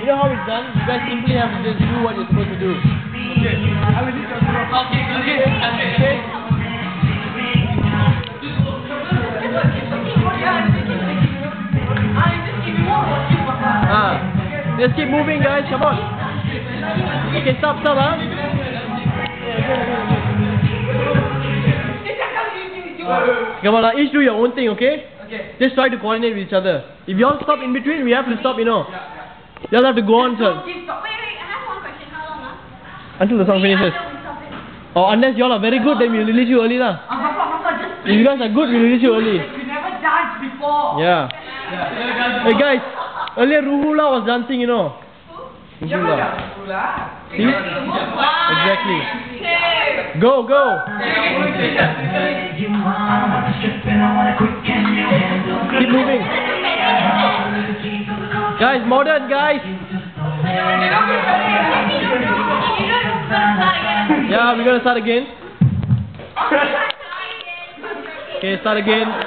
You know how it's done? You guys simply have to just do what you're supposed to do. Okay. I will your help. Okay, okay, okay. Ah. Let's keep moving guys, come on. Okay, stop, stop, huh? Come on, uh, each do your own thing, okay? Okay. Just try to coordinate with each other. If you all stop in between, we have to stop, you know. You all have to go on, sir. Wait, wait, I have one question. How long? Until the song finishes. After we. Or unless you all are very good, then we'll release you early lah. Ah, Papa, Papa, just If you guys are good, we'll release you early. You never danced before. Yeah. Yeah. Hey guys, earlier Ruhula was dancing, you know. Jangan Ruhula. See? Exactly. Go, go. Guys, more modern guys. Yeah, we're gonna start again. Okay, start again.